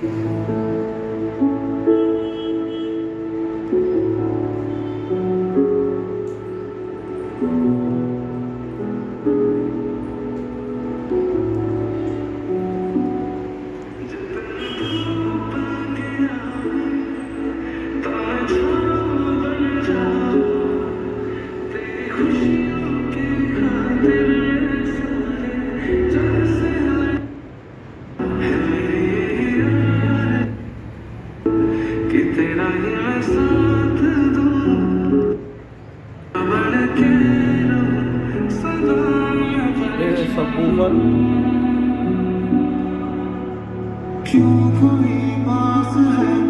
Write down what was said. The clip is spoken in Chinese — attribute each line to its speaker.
Speaker 1: कि
Speaker 2: सब
Speaker 1: क्यों कोई पास है?